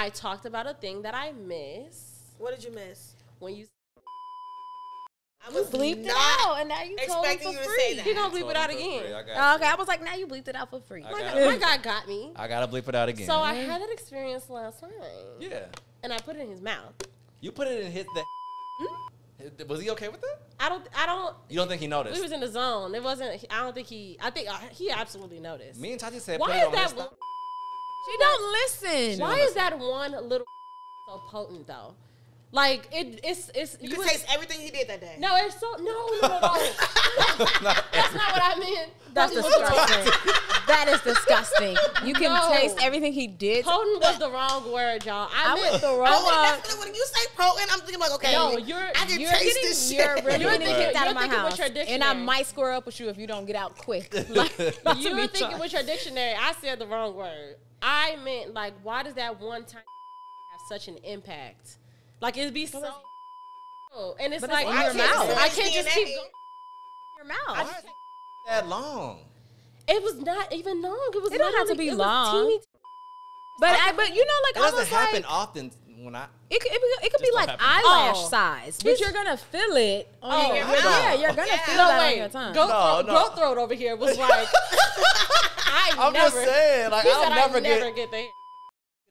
I talked about a thing that I miss What did you miss? when you. I You bleeped it out, and now you told me for you to free. say that. He gonna bleep it out again. I got Oh, you. okay, I was like, now you bleeped it out for free. I My got guy, my guy got me. I gotta bleep it out again. So I had that experience last night, yeah, and I put it in his mouth. you put it in his. The, Hmm? was he okay with that? I don't. I don't. You don't think he noticed? We was in the zone. It wasn't. I don't think he. I think uh, he absolutely noticed. Me and Tati said, Why put it is on that? His She don't listen. why is that one little so potent though? Like it. It's. It's. You you can would- taste everything he did that day. No, it's so. No, no, no, no. That's not what I meant. That's Potent was the wrong- disgusting. that is disgusting. You can No. taste everything he did. Potent was the wrong word, y'all. I, I meant went the Oh, wrong well, one. definitely when you say potent, I'm thinking like, okay, No, you're- I can You're taste getting, this you're shit. really You're getting thinking- kicked out of my house, your and I might square up with you if you don't get out quick. Like, You be were thinking tried. with your dictionary. I said the wrong word. I meant like, why does that one time have such an impact? Like it'd be so. Oh, and it's But like in I your can't, mouth. I can't just DNA. keep going. your mouth. Why that long? It was not even long. It was. It don't have to be long. teeny- but I, but you know, like It I doesn't was happen like, often when I. it could, it, could- it could be like eyelash Oh. size, but you're gonna feel it. On Oh, your, your mouth. yeah, you're gonna Yeah. feel No that on wait, your tongue. goat, No, throat, no. goat throat over here was like. I I'm never. just saying, like I'll never never get. get the.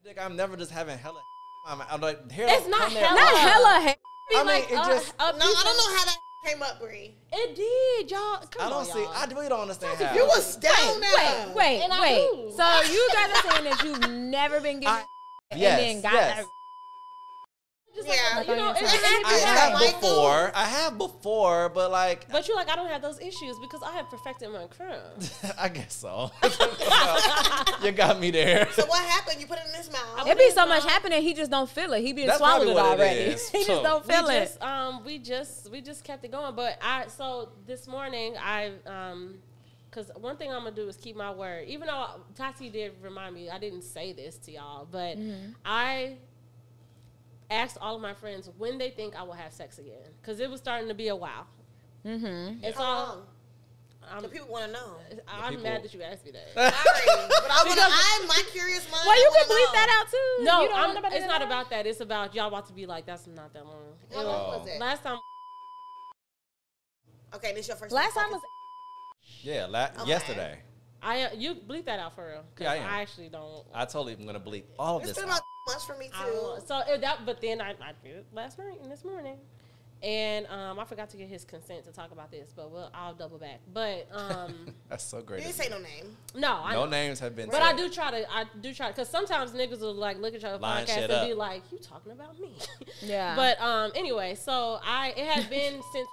Dick, I'm never just having hella. I'm, I'm like, here It's don't not hella. Not hella. I mean, like, it uh, just- a No, I don't know how that came up, Bri. It did, y'all. Come I on, don't see. y'all. I really don't understand how. You was down there. Wait, wait, And wait. do. So you guys are saying that you've never been getting I- and yes, then got yes. that. Just Yeah. like, you know, it's, your I have have- before. I have before, but like, But you're like, I don't have those issues because I have perfected my craft. I guess so. you got me there. So what happened? You put it in his mouth. It be so much happening, he just don't feel it. He be That's swallowed it what it already. is. he So- just don't we feel it. just, um, we just, we just kept it going. But I, so this morning, I, um, because one thing I'm gonna do is keep my word. Even though Tati did remind me, I didn't say this to y'all, but Mm-hmm. I asked all of my friends when they think I will have sex again, because it was starting to be a while. Mm-hmm. It's How all. long? I'm, The people want to know. I'm people- mad that you asked me that. Sorry, but I wanna, I'm my curious mind. Well, you I can wanna bleep know. that out too. No, you don't I'm- want it's not know? about that. It's about y'all about to be like, that's not that long. How long was- was it? Last time, Okay, this your first. Last time was Yeah, la- Okay. yesterday. I uh, you bleep that out for real. 'cause Yeah, I am. actually don't. I totally am gonna bleep all of It's this. been out. about months for me too. so it, that, but then I, I did it last night and this morning, and um, I forgot to get his consent to talk about this, but we'll I'll double back. But um, That's so great. You didn't say no name. no, I no names have been. But I do try to, I do try because sometimes niggas will like look at your Line podcast shit and be like, "You talking about me?" Yeah. But um, anyway, so I it had been since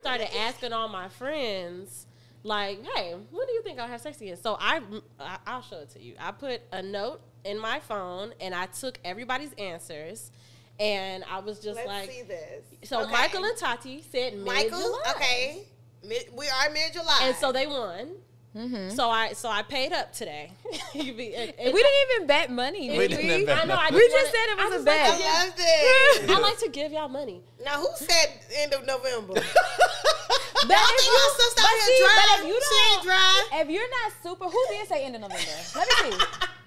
started asking all my friends, like, "Hey, when do you think I'll have sex again?" So I, I I'll show it to you. I put a note in my phone and I took everybody's answers, and I was just Let's like, see this. so Okay. Michael and Tati said mid Michael, July. okay. Mid, we are mid July. And so they won. Mm-hmm. So I so I paid up today. Be- and- and we didn't even bet money. We Did didn't we? bet I know. I We just just wanted- said it was I a just bet. Like I give, love this. I like to give y'all money. now, who said end of November? But Y'all if think you- my sister but out see, here but dry? if you She ain't don't- dry. If you're not super, who did say end of November? Let me see.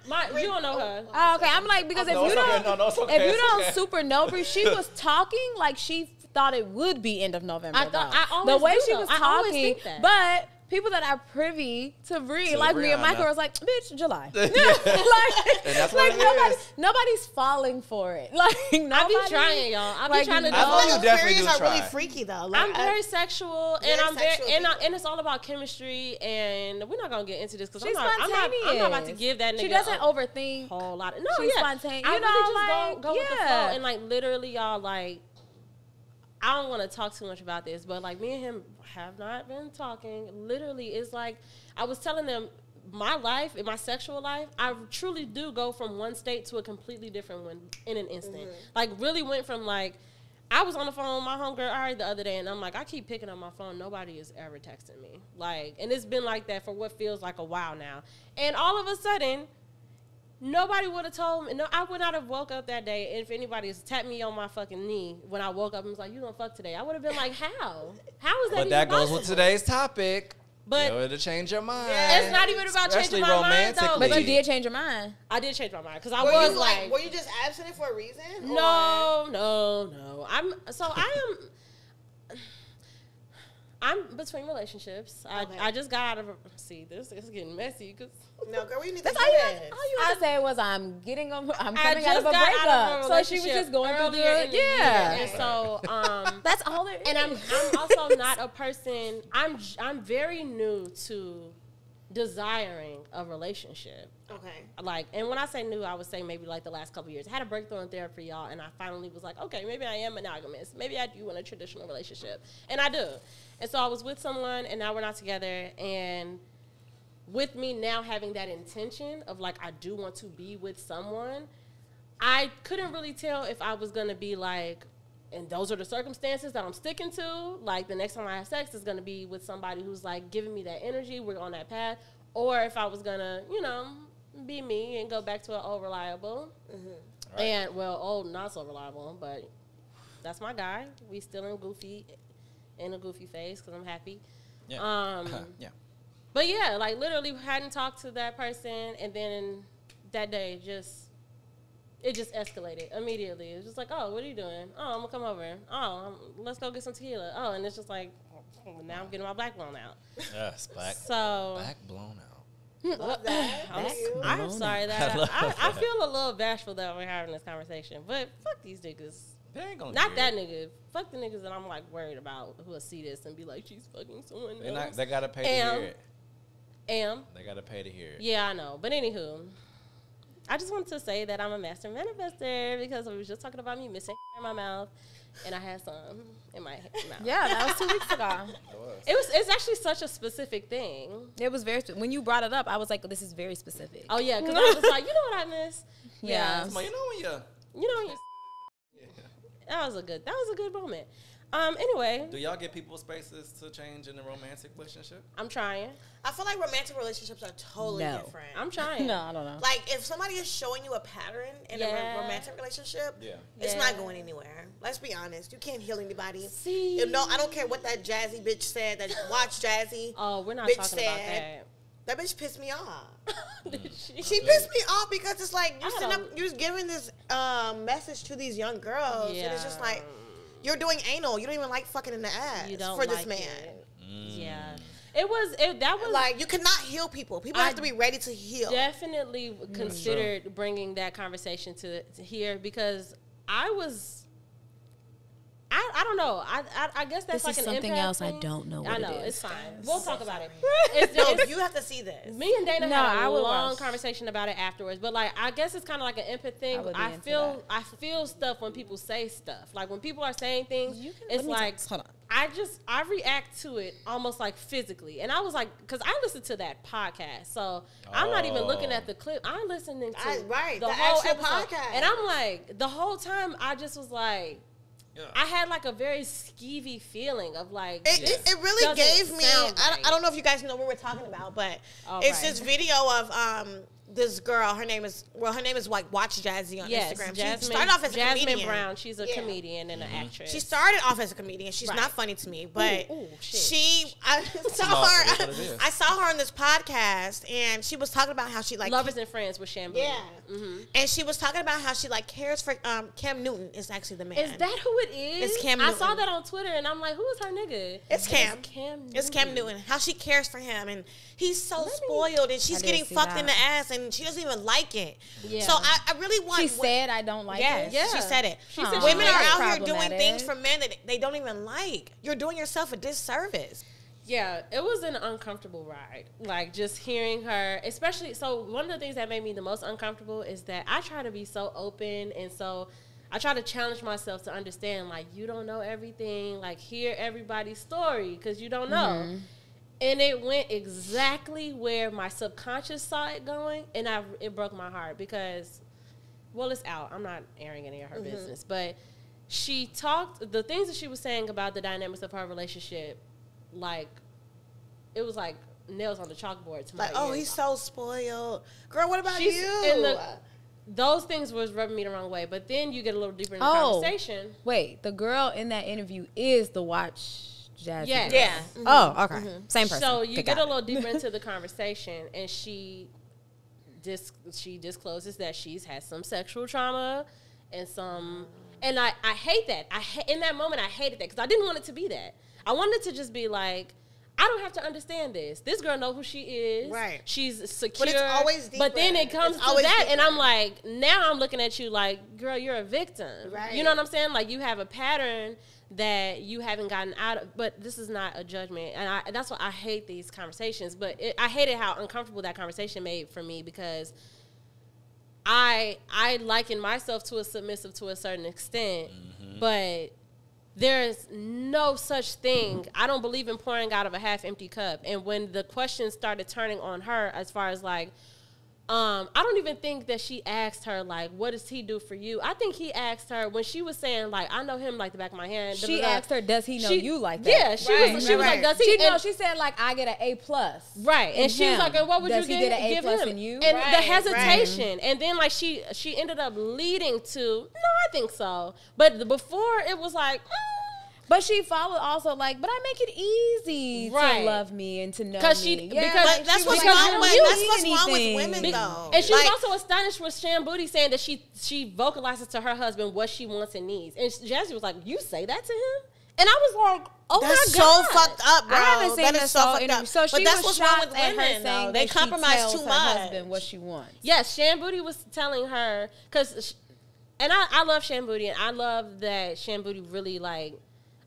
My, you don't know her. Oh, okay, I'm like because if No, you it's don't, okay. No, no, it's okay. if you don't okay. super know, Bri, she was talking like she thought it would be end of November. I thought- though. I always the way do, she though. was I talking, think that. but people that are privy to Bri, To like me and Michael, was like, "Bitch, July." Yeah. like, And that's what like nobody, nobody's falling for it. Like nobody, I be trying, y'all. I be like, trying to do. I know Those you definitely periods do are really try. freaky though. I'm Like, very sexual, and I'm very, sexual and, I, and it's all about chemistry. And we're not gonna get into this because I'm She's not, I'm not, I'm not about to give that nigga. She doesn't a overthink. whole lot. Of, no, She's yeah, spontaneous. I You know, really just like, go, go with the flow, and like literally, y'all like. I don't want to talk too much about this, but like me and him have not been talking. Literally, it's like I was telling them my life in my sexual life, I truly do go from one state to a completely different one in an instant. Mm-hmm. Like really went from like I was on the phone with my homegirl Ari the other day, and I'm like, I keep picking up my phone. Nobody is ever texting me. Like, and it's been like that for what feels like a while now. And all of a sudden, nobody would have told me. No, I would not have woke up that day. And if anybody has tapped me on my fucking knee when I woke up and was like, "You gonna fuck today?" I would have been like, "How? How is that?" But that even goes with today's topic. But Yo, it'll change your mind. Yeah. it's not even about Especially changing my mind though. romantically. But you did change your mind. I did change my mind because I Were was you like, like, were you just absent for a reason? or- no, no, no. I'm so I am. I'm between relationships. I, Okay. I just got out of a, see this is getting messy because No, girl, we need That's to all hear you. Had, all you had to say was, "I'm getting. A, I'm I coming out just of a got breakup." out of a so she was just going through the in the year. yeah. and so um. That's all there is. and I'm I'm also not a person. I'm I'm very new to desiring a relationship. Okay. Like, and when I say new, I would say maybe like the last couple years. I had a breakthrough in therapy, y'all, and I finally was like, okay, maybe I am monogamous. Maybe I do want a traditional relationship, and I do. And so I was with someone, and now we're not together. And with me now having that intention of like I do want to be with someone, I couldn't really tell if I was gonna be like, and those are the circumstances that I'm sticking to. Like the next time I have sex is gonna be with somebody who's like giving me that energy. We're on that path, or if I was gonna, you know, be me and go back to an old reliable, Right. and well, old not so reliable, but that's my guy. We still in goofy, in a goofy phase because I'm happy. Yeah. Um, yeah. but yeah, like literally hadn't talked to that person, and then that day just it just escalated immediately. It was just like, oh, what are you doing? Oh, I'm gonna come over. Oh, um, let's go get some tequila. Oh, and it's just like now I'm getting my black blown out. Yes, black, So black blown out. Love that. I'm, I'm sorry that I I, love I, I feel a little bashful that we're having this conversation, but fuck these niggas. They ain't gonna Not that nigga. Fuck the niggas that I'm like worried about who will see this and be like, she's fucking someone They not. They gotta pay Am. to hear it. Am. They gotta pay to hear it. Yeah, I know. But anywho, I just wanted to say that I'm a master manifester because we was just talking about me missing in my mouth, and I had some in my mouth. yeah, that was two weeks ago. It was. It was. It's actually such a specific thing. It was very. spe- When you brought it up, I was like, "This is very specific." Oh yeah, because I was like, you know what I miss? Yeah. Come on, you know when you. You know, when you, Yeah. that was a good. That was a good moment. Um. Anyway, Do y'all get people spaces to change in a romantic relationship? I'm trying. I feel like romantic relationships are totally No. different. I'm trying. no, I don't know. like if somebody is showing you a pattern in a Yeah. ro- romantic relationship, Yeah. it's Yeah. not going anywhere. Let's be honest. You can't heal anybody. See. You know, I don't care what that jazzy bitch said. That watch jazzy. Oh, we're not Bitch talking about said- That bitch pissed me off. Did she? She pissed me off because it's like you send up, you're giving this um, message to these young girls, and it's just like you're doing anal. You don't even like fucking in the ass you don't for this man. it. Mm. Yeah, it was. It, that was Like you cannot heal people. People I have to be ready to heal. definitely considered bringing that conversation to, to here because I was. I, I don't know. I, I I guess that's This like is an something empath else I don't know I what it know is, it's fine. guys. We'll talk about it. It's, no, it's- you have to see this. me and Dana No, had I a would long watch. conversation about it afterwards. But like, I guess it's kind of like an empath thing. I I, into feel I feel stuff when people say stuff. Like when people are saying things, You can- it's like t- hold on. I just I react to it almost like physically, and I was like, because I listened to that podcast, so I'm not even looking Oh. at the oh. clip. I'm listening to I- right, the, the whole actual episode, podcast. and I'm like, the whole time I just was like, Yeah. I had like a very skeevy feeling of like, It, it, it really gave me. I, right. I don't know if you guys know what we're talking about, but it's right. this video of um this girl. Her name is well, her name is like Watch Jazzy on Yes, Instagram. Jasmine, she started off as a Jasmine comedian. Brown. She's a Yeah. comedian and an actress. She started off as a comedian. She's Right. not funny to me, but Ooh, ooh, shit. she I saw No, her. what it is. I saw her on this podcast, and she was talking about how she like Lovers and Friends with Shambly. Yeah. hmm and she was talking about how she like cares for um Cam Newton is actually the man. Is that who it is? It's Cam I saw that on Twitter and I'm like, who is her nigga? It's Cam. It's Cam. Newton. It's Cam Newton. How she cares for him, and he's so Let me- spoiled, and she's getting see fucked in the ass, and she doesn't even like it. Yeah. So I, I really want. She said, "I don't like Yes, it." Yeah. she said it. She said Women are out here doing things for men that they don't even like. You're doing yourself a disservice. Yeah, it was an uncomfortable ride. Like just hearing her, especially. So one of the things that made me the most uncomfortable is that I try to be so open and so. I try to challenge myself to understand, like, you don't know everything, like, hear everybody's story because you don't know. Mm-hmm. And it went exactly where my subconscious saw it going, and I, it broke my heart because, well, it's out. I'm not airing any of her mm-hmm. business, but she talked the things that she was saying about the dynamics of her relationship, like, it was like nails on the chalkboard to me. Like, my oh, ears. he's so spoiled. Girl, what about She's you? in the- Those things was rubbing me the wrong way, but then you get a little deeper in the Oh. conversation. Wait, the girl in that interview is the Watch Jazz. Yes. Yeah. Mm-hmm. Oh, okay. Mm-hmm. Same person. So you Okay, get got a little deeper into the conversation, and she dis- she discloses that she's had some sexual trauma and some, and I I hate that. I ha- in that moment I hated that because I didn't want it to be that. I wanted it to just be like. I don't have to understand this. This girl know who she is. Right. She's secure. But it's always deeper. But then it comes It's to always that, and. I'm like, now I'm looking at you like, girl, you're a victim. Right. You know what I'm saying? Like you have a pattern that you haven't gotten out of. But this is not a judgment, and I, that's why I hate these conversations. But it, I hated how uncomfortable that conversation made for me because I I liken myself to a submissive to a certain extent, mm-hmm. but there's no such thing. I don't believe in pouring out of a half empty cup. And when the questions started turning on her, as far as like, um, I don't even think that she asked her like, "What does he do for you?" I think he asked her when she was saying like, "I know him like the back of my hand." She da. asked her, "Does he know She- you like that?" Yeah, she Right, was. She was like, "Does he?" She and- no, she said like I get an A plus. Right, and she was like, "And what would Does you give, get an give him?" in you? And the Right, right. hesitation, and then like she she ended up leading to, "No, I think so," but the, before it was like, mm, But she followed also like, but I make it easy Right. to love me and to know 'Cause me. she- Yeah, because- like, that's she what's was because like, wrong with that's what's wrong with anything. women Be- though. And she was also astonished with Shan Booty saying that she she vocalizes to her husband what she wants and needs. And Jazzy was like, "You say that to him?" And I was like, "Oh That's my god, so fucked up, bro. I haven't seen that this is so whole fucked interview. up. So she but that's was what's wrong with at women, her though. saying They that she compromise tells too her much. husband what she wants. Yes, Shan Booty was telling her because, and I, I love Shan Booty, and I love that Shan Booty really like.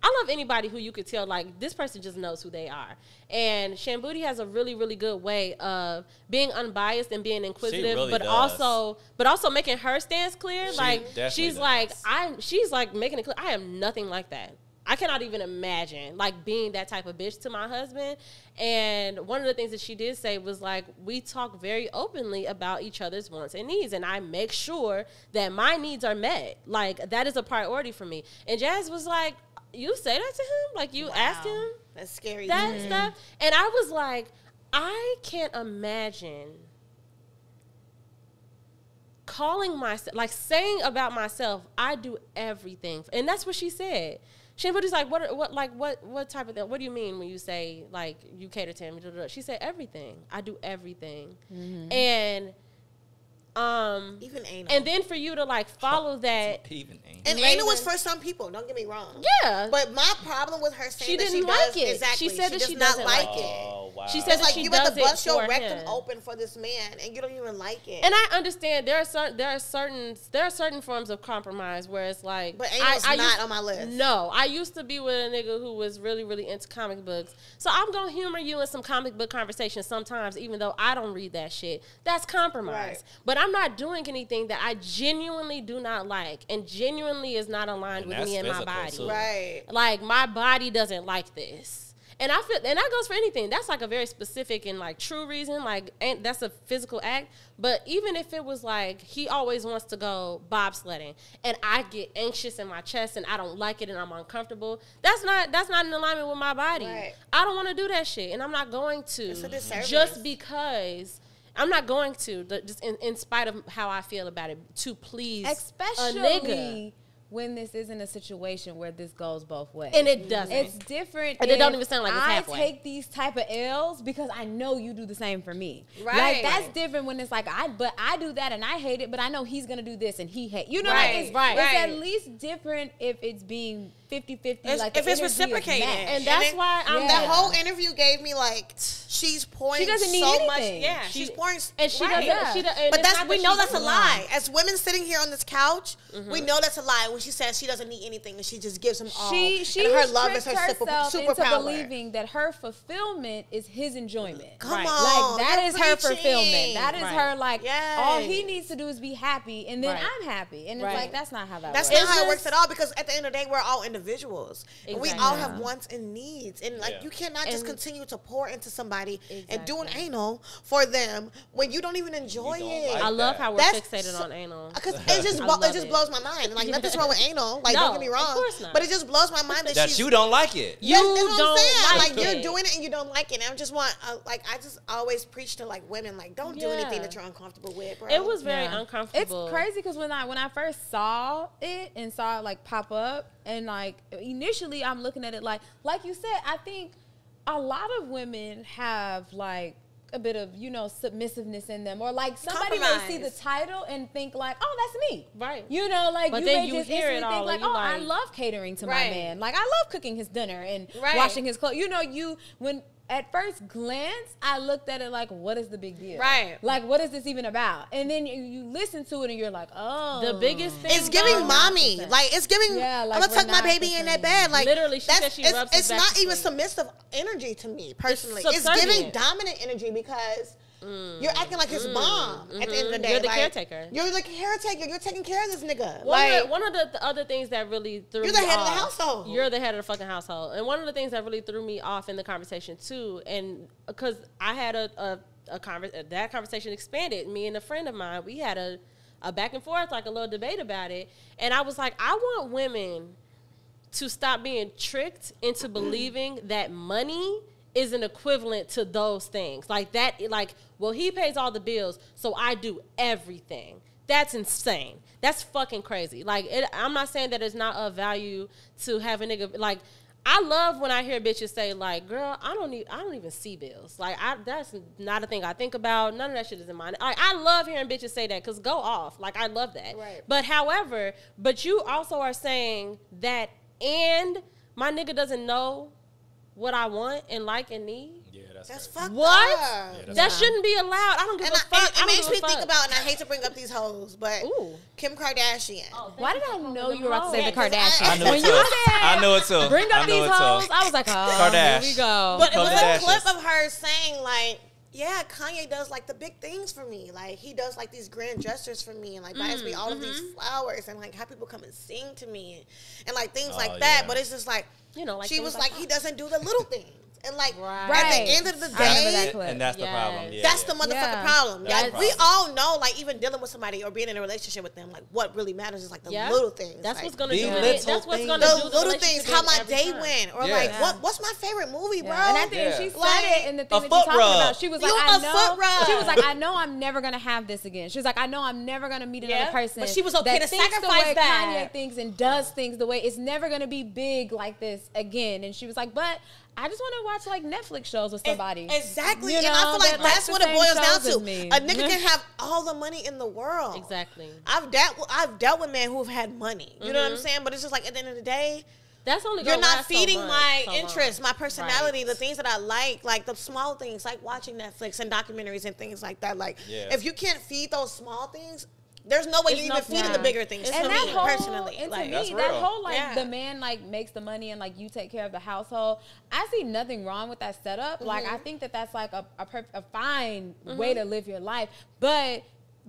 I love anybody who you could tell like this person just knows who they are, and Shan Booty has a really really good way of being unbiased and being inquisitive, really but does. also but also making her stance clear. She like she's does. like I she's like making it clear I am nothing like that. I cannot even imagine like being that type of bitch to my husband. And one of the things that she did say was like, we talk very openly about each other's wants and needs, and I make sure that my needs are met. Like that is a priority for me. And Jazz was like, you say that to him? Like you ask him? That's scary. that mm-hmm. stuff? And I was like, I can't imagine calling myself like saying about myself i do everything. And that's what she said. Shambody's like what what like what what type of thing what do you mean when you say like you cater to him? She said everything. I do everything. Mm-hmm. And um Even anal. and then for you to like follow that Even ain't. and anal was for some people. Don't get me wrong. yeah But my problem with her saying She that didn't she like does, it. Exactly. She said that does she not doesn't like like it. Oh wow. She said It's that like she you got does to it bust your for rectum him. open for this man, and you don't even like it. And I understand there are certain there are certain there are certain forms of compromise where it's like But I, anal's I not used- on my list. No, I used to be with a nigga who was really really into comic books, so I'm gonna humor you in some comic book conversations sometimes, even though I don't read that shit. That's compromise. Right. But I'm not doing anything that I genuinely do not like, and genuinely is not aligned And with me and my body. too. right. Like my body doesn't like this. And I feel, and that goes for anything. That's like a very specific and like true reason. Like, and that's a physical act. But even if it was like he always wants to go bobsledding, and I get anxious in my chest and I don't like it and I'm uncomfortable, that's not that's not in alignment with my body. Right. I don't want to do that shit, and I'm not going to. It's a disservice. Just because. I'm not going to, just in, in spite of how I feel about it, to please a nigga. Especially when this isn't a situation where this goes both ways. And it doesn't. It's different. And it don't even sound like it's I halfway. take these type of L's because I know you do the same for me. Right. Like that's different when it's like I, but I do that and I hate it, but I know he's gonna do this and he hate. You know, like Right, it's, right. It's at least different if it's being 50-50. Like if it's energy is reciprocated. And that's then why I'm Yeah. The whole interview gave me like she's pouring She doesn't need so much. anything. Yeah, She- she's pouring, and she right. doesn't. She does, and But that's we that know that's a doesn't lie. As women sitting here on this couch, Mm-hmm. we know that's a lie when she says she doesn't need anything and she just gives him all. she she and her love is her tricked super, herself into believing that her fulfillment is his enjoyment. Come Right. on, like that is you're her fulfillment. That is Right. her like Yes. all he needs to do is be happy and then Right. I'm happy. And it's Right. like that's not how that That's works. not how it works at all because at the end of the day, we're all individuals. And we all have wants and needs. And like Yeah. you cannot just continue to pour into somebody and do an anal for them when you don't even enjoy don't it. like I love that. how we're That's fixated so- on anal. Because it just I blo- love it just it. blows my mind. Like nothing's wrong with anal. Like No, don't get me of wrong. course not. But it just blows my mind that, That she's you don't like it. You That's- that's what I'm don't saying. like like you're doing it and you don't like it. And I just want uh, like I just always preach to like women like don't do anything that you're uncomfortable with, bro. It was very Yeah. uncomfortable. It's crazy because when I when I first saw it and saw it like pop up and like like initially I'm looking at it like like you said, I think a lot of women have like a bit of you know submissiveness in them or like somebody may see the title and think like oh that's me Right. you know like But you may you just hear it instantly all think like oh I love catering to my man like I love cooking his dinner and Right. washing his clothes you know you when at first glance I looked at it like what is the big deal Right. like what is this even about and then you, you listen to it and you're like oh The biggest thing It's giving though, mommy. Like it's giving. Yeah, like I'm gonna tuck my baby the in that bed. Like Literally, she that's- said she it's, rubs his It's not even submissive energy to me personally. It's It's, giving dominant energy because. Mm. You're acting like his mom mm. at the end of the mm-hmm. day. Mm-hmm. You're the Like, caretaker. You're the caretaker. You're taking care of this nigga. One, like, of one of the, the other things that really threw You're me the head of the off- household. You're the head of the fucking household. And one of the things that really threw me off in the conversation too, and uh, because I had a a, a conver- that conversation expanded. Me and a friend of mine, we had a a back and forth, like a little debate about it. And I was like, I want women to stop being tricked into believing that money is an equivalent to those things. Like that, like, well, he pays all the bills, so I do everything. That's insane. That's fucking crazy. Like, it, I'm not saying that it's not of value to have a nigga like. I love when I hear bitches say like, "Girl, I don't need, I don't even see bills. Like, I that's not a thing I think about. None of that shit is in mine. I, I love hearing bitches say that because go off. Like, I love that. Right. But however, but you also are saying that, and my nigga doesn't know what I want and like and need. Yeah, that's that's crazy. fucked What? up. Yeah, that's that shouldn't be allowed. I don't give And a I, fuck. it, it makes me a think fuck. about, and I hate to bring up these hoes, but Ooh. Kim Kardashian. why did I know you were about to say Yeah, Kardashian? I- Kardashians I know when it too. I know it too. bring up these it hoes I was like oh Kardash. here we go But it was a clip of her saying like, "Yeah, Kanye does like the big things for me. Like he does like these grand gestures for me, and like buys Mm, me all of these mm-hmm. flowers, and like have people come and sing to me, and, and like things Oh, like that. yeah. But it's just like, You know, like she was like like, oh. he doesn't do the little things, and like Right. at the end of the I remember that day. And that's the problem. Yeah, That's yeah. the motherfucking Yeah. problem. That's Like the we all know, like even dealing with somebody or being in a relationship with them, like what really matters is like the Yeah. little things. That's like, what's gonna The do it. little That's what's gonna the do the little things, how my day time. went, or Yeah. like Yeah. what what's my favorite movie, bro? And I think Yeah. she said Like, it in the a thing that foot you talking rub. about. She was like, a I foot know. rub. She was like, I know I'm never gonna have this again. She was like, I know I'm never gonna meet another person. but she was okay that to sacrifice that. Kanye thinks and does things the way it's never gonna be big like this again. And she was like, but I just want to watch like Netflix shows with somebody. Exactly. You and I feel like that likes that's the what it boils down to. me. A nigga can have all the money in the world. Exactly. I've dealt with, I've dealt with men who've had money. You know what I'm Mm-hmm. saying? But it's just like at the end of the day, That's only you're not last so feeding much- my so long. interests, my personality, Right. the things that I like, like the small things, like watching Netflix and documentaries and things like that. Like Yeah. if you can't feed those small things, there's no way It's you're no even feeding point. the bigger things. It's to and that me whole, personally, and to like, me, That's that whole like Yeah. the man like makes the money and like you take care of the household. I see nothing wrong with that setup. Like Mm-hmm. I think that that's like a a, perf- a fine way to live your life, but.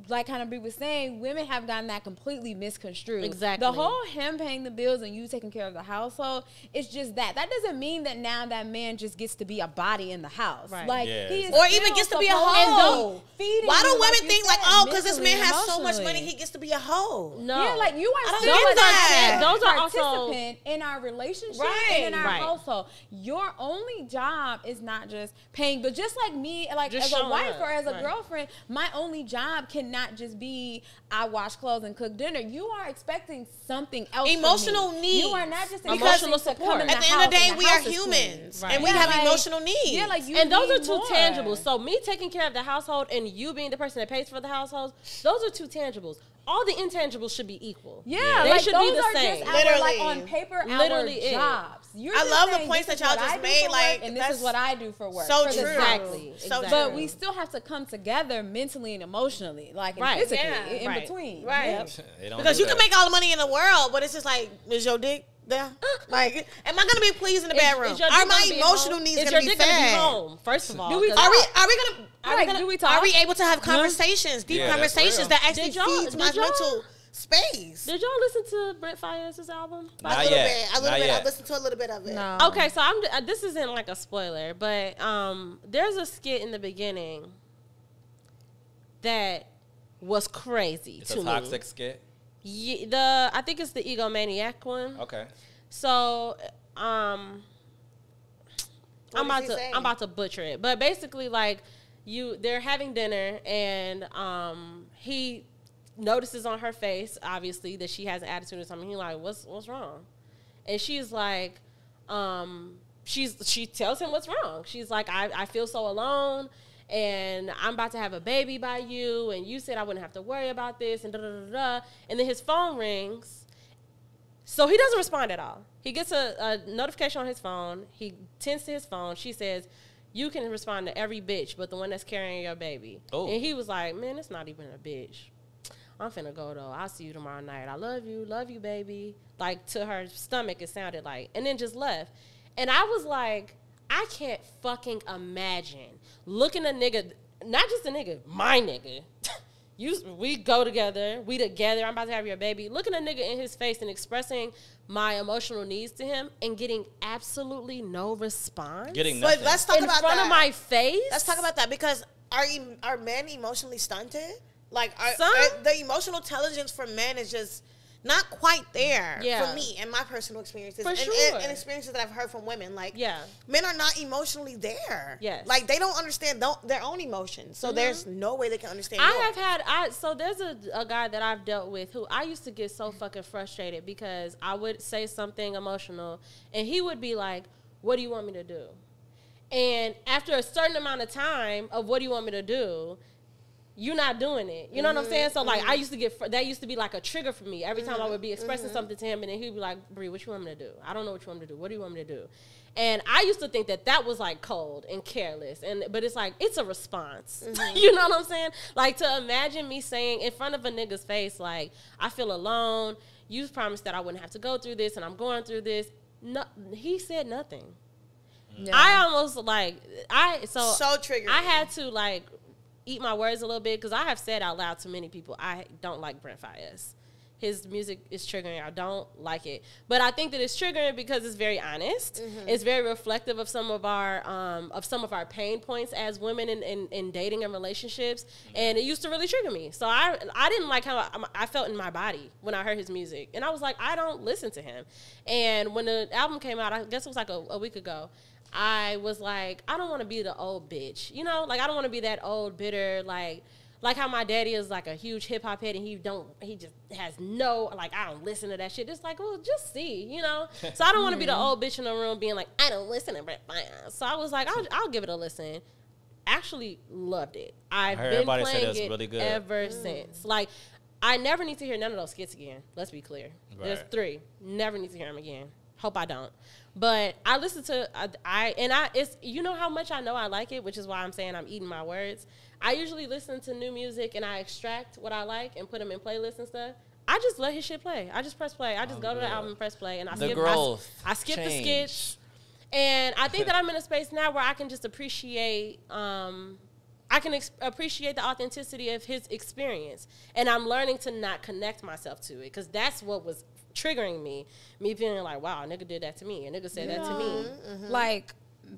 Like kind of Bri was saying, women have gotten that completely misconstrued. Exactly. The whole him paying the bills and you taking care of the household, it's just that. That doesn't mean that now that man just gets to be a body in the house. Right. Like Yeah, he is or even gets to be a supposed hoe. be feeding Why do you, women like you think like, oh, because this man has so much money, he gets to be a hoe? No. Yeah, like you I are don't still get a that. Those are also- participant in our relationship and in our Right. household. Your only job is not just paying, but just like me, like Just as a wife up. or as a Right. girlfriend, my only job cannot just be I wash clothes and cook dinner. You are expecting something else. from Emotional me. needs. You are not just Emotional expecting to support. come in At the house end of the day, and we are house is clean. humans Right. and we Yeah, have like- emotional needs. Yeah, like you and those are need two more. tangibles. So me taking care of the household and you being the person that pays for the household, those are two tangibles. All the intangibles should be equal. Yeah, They like should those be the are same. just our, like on paper, Literally our is. Jobs. You're I just love the points that y'all just made, like, work, and this is what I do for work. so for true. house. Exactly. So exactly. But we still have to come together mentally and emotionally, like and Right. physically, Yeah. in Right. between. Right. Yep. Because do you can make all the money in the world, but it's just like, is your dick there? Like, am I gonna be pleased in the Is- bedroom? is your Are my emotional needs is gonna your be dick fed? gonna be home? First of all, Do we 'cause- Are we? Are we gonna? Are Right, we gonna? do we talk? Are we able to have conversations, deep Yeah, conversations that actually Did y'all- feeds my did y'all- mental space? Did y'all listen to Brent Faiyaz's album? a Not little yet. bit. A little Not bit. yet. I listened to a little bit of it. No. Okay, so I'm. uh, This isn't like a spoiler, but um, there's a skit in the beginning that was crazy It's to a toxic skit. me. Ye- the I think it's the egomaniac one. Okay. So, um, I'm about to he say? I'm about to butcher it, but basically, like you, they're having dinner, and um, he notices on her face, obviously, that she has an attitude or something. He's like, "What's what's wrong?" and she's like, um, she's she tells him what's wrong. She's like, I, I feel so alone and I'm about to have a baby by you, and you said I wouldn't have to worry about this, and da da da da. And then his phone rings, so he doesn't respond at all. He gets a, a notification on his phone. He tends to his phone. She says, "You can respond to every bitch, but the one that's carrying your baby." Oh. And he was like, "Man, it's not even a bitch." I'm finna go though. I'll see you tomorrow night. I love you, love you, baby. Like to her stomach, it sounded like, and then just left. And I was like, I can't fucking imagine looking a nigga, not just a nigga, my nigga. you, we go together, we together. I'm about to have your baby. Looking a nigga in his face and expressing my emotional needs to him and getting absolutely no response. Getting But nothing. let's talk in about front that. of my face. Let's talk about that because are em- are men emotionally stunted? Like Some. are the emotional intelligence for men is just not quite there Yeah. for me and my personal experiences For and, sure. and, and experiences that I've heard from women. Like Yeah. men are not emotionally there. Yes. Mm-hmm. like they don't understand th- their own emotions, so there's no way they can understand. I yours. have had I so there's a, a guy that I've dealt with who I used to get so fucking frustrated because I would say something emotional and he would be like, "What do you want me to do?" And after a certain amount of time of what do you want me to do, you're not doing it. You know what I'm saying? So like I mm-hmm. used to get fr- that used to be like a trigger for me every time I would be mm-hmm. expressing mm-hmm. something to him and then he'd be like, "Bri, what you want me to do? I don't know what you want me to do. What do you want me to do?" And I used to think that that was like cold and careless, and but it's like it's a response. you know what I'm saying? Like to imagine me saying in front of a nigga's face, like I feel alone. You promised that I wouldn't have to go through this, and I'm going through this. No, he said nothing. Yeah. I almost like I so So triggering. I had to like eat my words a little bit because I have said out loud to many people I don't like Brent Faiyaz. His music is triggering. I don't like it, but I think that it's triggering because it's very honest. It's very reflective of some of our um, of some of our pain points as women in, in, in dating and relationships, and it used to really trigger me. So I I didn't like how I, I felt in my body when I heard his music, and I was like, I don't listen to him. And when the album came out, I guess it was like a, a week ago. I was like, I don't want to be the old bitch, you know, like I don't want to be that old bitter, like, like how my daddy is like a huge hip hop head and he don't, he just has no, like I don't listen to that shit. It's like, well, just see, you know. So I don't want to be the mm-hmm. old bitch in the room being like, I don't listen to Brett So I was like, I'll, I'll give it a listen. Actually, loved it. I've heard been everybody playing that's it really good. ever mm. since. Like, I never need to hear none of those skits again. Let's be clear. There's three. Never need to hear them again. Hope I don't. But I listen to I, I and I it's you know how much I know I like it, which is why I'm saying I'm eating my words. I usually listen to new music and I extract what I like and put them in playlists and stuff. I just let his shit play. I just press play. I just go to the album and press play and I The skip growth, I, I skip the change. skits. And I think that I'm in a space now where I can just appreciate um I can ex- appreciate the authenticity of his experience, and I'm learning to not connect myself to it because that's what was triggering me. Me feeling like, wow, a nigga did that to me, a nigga said that to me. like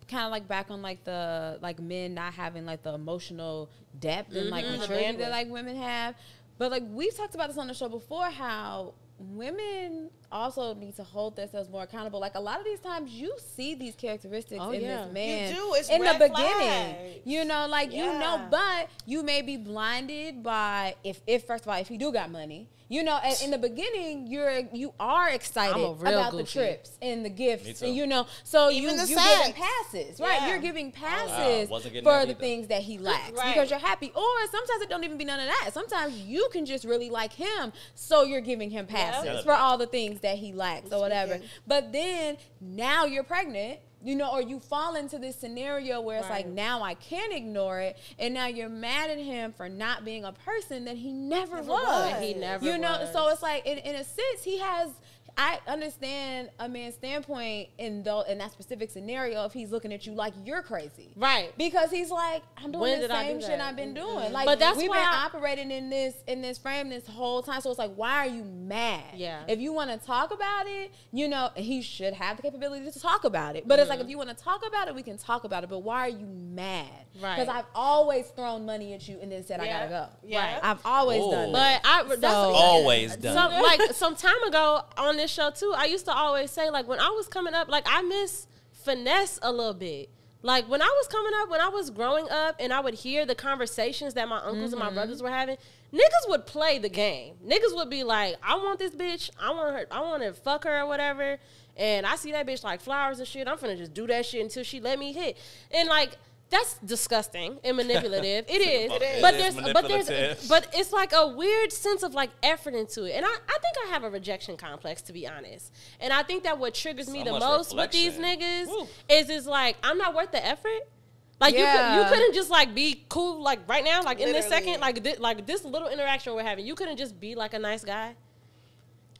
kind of like back on like the like men not having like the emotional depth and like Mhm. maturity that like women have but like we've talked about this on the show before how women also need to hold themselves more accountable like a lot of these times you see these characteristics Oh, in yeah. this man do. It's in the beginning flags. you know like you know but you may be blinded by if if first of all if he do got money you know and in the beginning you're you are excited I'm a real about the trips and the gifts and you know so Even you the you giving passes right Yeah. you're giving passes wasn't for the either. things that he lacks Right. because you're happy or sometimes it don't even be none of that sometimes you can just really like him so you're giving him passes Yeah. for all the things that he lacks or whatever but then now you're pregnant you know, or you fall into this scenario where it's like now I can't ignore it, and now you're mad at him for not being a person that he never, Never was. was. He never you know, was. so it's like in, in a sense he has. I understand a man's standpoint in though in that specific scenario if he's looking at you like you're crazy, Right. because he's like, I'm doing When the same do shit? I've been doing. Like, But that's we've why been I- operating in this in this frame this whole time. So it's like, why are you mad? Yeah. If you want to talk about it, you know, he should have the capability to talk about it. But it's like Mm-hmm. if you want to talk about it, we can talk about it. But why are you mad? Right. Because I've always thrown money at you and then said I gotta go. Yeah. I've always Ooh. done that. But I that's So- Always done. some, like some time ago on this show too. I used to always say like when I was coming up, like I miss finesse a little bit. Like when I was coming up, when I was growing up, and I would hear the conversations that my uncles and my Mm-hmm. brothers were having, niggas would play the game. Niggas would be like, "I want this bitch. I want her. I want to fuck her or whatever." and I see that bitch like flowers and shit, I'm finna just do that shit until she let me hit. And like that's disgusting and manipulative. it is. It But there's but there's but it's like a weird sense of like effort into it. And I, I think I have a rejection complex to be honest. And I think that what triggers me the much most with these niggas Woo. is is like I'm not worth the effort. Like Yeah. you could, you couldn't just like be cool like right now like in this second like this, like this little interaction we're having. You couldn't just be like a nice guy.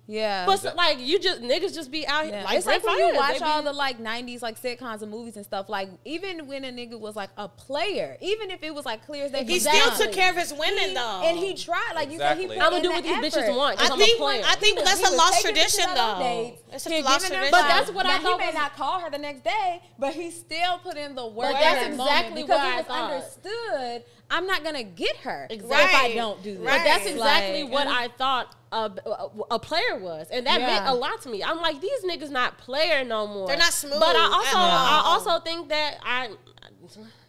Yeah. But so, like you just niggas just be out here Yeah. like it's like when you watch they all be- the like '90s like sitcoms and movies and stuff. Like even when a nigga was like a player, even if it was like clear as day, He still down, took care of his women he- though. and he tried. Like you said, he put I'ma do the what these bitches effort. want, 'cause I I'm a think player. I think He that's a lost tradition though. dates. It's a He lost tradition. But that's what I thought He may was- not call her the next day, but he still put in the work. But that's exactly because what I was understood. I'm not gonna get her Exactly. if I don't do this. Right. But that's exactly Like, what mm. I thought a, a, a player was, and that Yeah. meant a lot to me. I'm like, these niggas not player no more. They're not smooth But I also. I also think that I.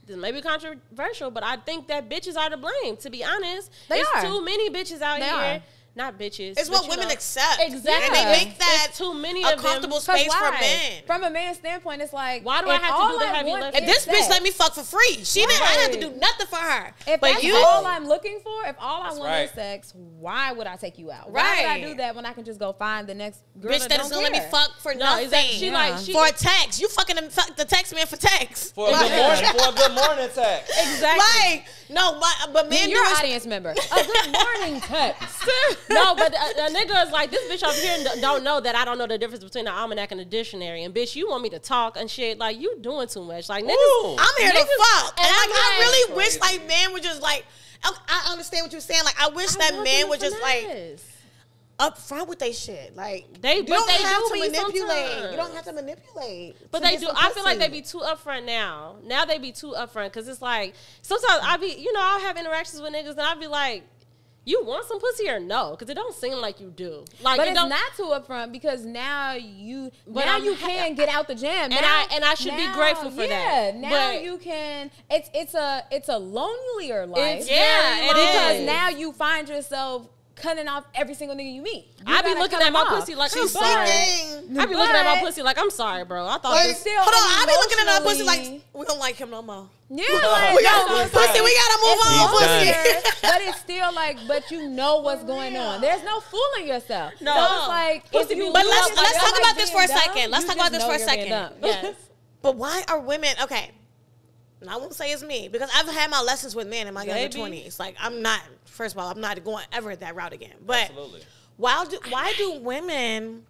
This may be controversial, but I think that bitches are to blame. To be honest, They There's are. too many bitches out They here. are. Not bitches. It's what women know. accept. Exactly. And they make that It's too many a of them. comfortable 'Cause space for why? men. From a man's standpoint, it's like Why do I have to do the I heavy want lifting? And this is bitch let me fuck for free. She didn't. I didn't have to do nothing for her. If but that's you, all I'm looking for, if all I That's want right. is sex, why would I take you out? Why would I do that when I can just go find the next girl bitch that, that gonna let me fuck for No, nothing. exactly. She Yeah. like she for a text. You fucking the, fuck the text man for text. For a good morning, for a good morning text. exactly. Like no, but but men You're do an audience member. A good morning text. no, but a, a nigga is like this bitch up here don't know that I don't know the difference between the almanac and the dictionary. And bitch, you want me to talk and shit? Like you doing too much. Like niggas, Ooh. I'm here to fuck. and And like, I really wish like man would just like. I- understand what you're saying. Like, I wish that I men them would just like up front with they shit. Like, They- you don't they have do to manipulate. sometimes. You don't have to manipulate. But to they do. I feel like they be too upfront now. Now they be too upfront because it's like sometimes I be, you know, I'll have interactions with niggas and I'll be like, "You want some pussy or no?" Because it don't seem like you do. Like, But it it's don't, not too upfront because now you But now I'm- you can get out the jam. And Now- I- and I should be grateful for that. Yeah, now But- you can. It's it's a it's a lonelier life. It's Yeah, it because is. now you find yourself cutting off every single nigga you meet. You I be looking at my off. pussy like I'm sorry. sleeping. I be looking at my pussy like I'm sorry, bro. I thought Like, this. still hold on, I be looking at my pussy like we don't like him no more. Yeah, like, We got so pussy. We gotta move it's on, pussy. but it's still like, but you know what's going on. There's no fooling yourself. No. so it's like, Pussy if you But let's- let's talk like about this for a being second. Let's talk about this for a second. Yes. But why are women okay? And I won't say it's me because I've had my lessons with men in my younger twenties. Like I'm not. First of all, I'm not going ever that route again. But Absolutely. why do why do women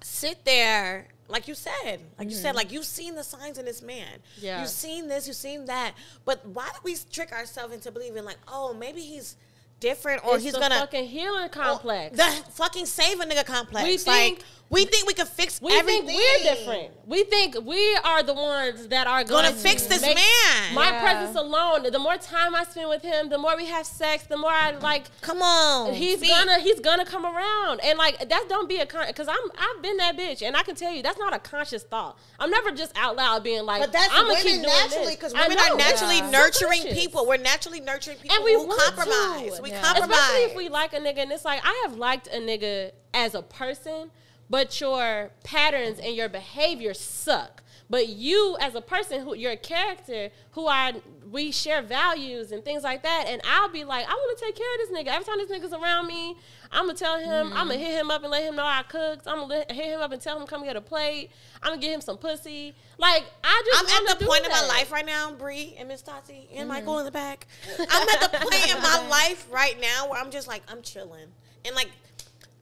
sit there? Like you said, like you said, mm-hmm. like you've seen the signs in this man. Yeah. You've seen this, you've seen that. But why do we trick ourselves into believing like, oh, maybe he's different or It's he's the gonna fucking healing complex. the fucking save a nigga complex. We think- like we think we can fix we everything. think we're different. We think we are the ones that are Gonna going fix this make- man. My Yeah. presence alone. The more time I spend with him, the more we have sex, the more I like. Come on, He's Speak. gonna he's gonna come around and like that don't be a con because I'm I've been that bitch and I can tell you that's not a conscious thought. I'm never just out loud being like But that's I'm gonna women keep doing naturally because I women are naturally Yeah. nurturing Subconscious. people. We're naturally nurturing people and we who compromise. to. We Yeah. compromise. Especially if we like a nigga, and it's like I have liked a nigga as a person, but your patterns and your behavior suck. But you, as a person, who your character, who I we share values and things like that, and I'll be like, I want to take care of this nigga. Every time this nigga's around me, I'm gonna tell him, I'm gonna hit him up and let him know I cooked. I'm gonna hit him up and tell him come get a plate. I'm gonna get him some pussy. Like I just, I'm at the point in my life right now, Bri and Miss Tati and Mm-hmm. Michael in the back. I'm at the point in my life right now where I'm just like I'm chilling and like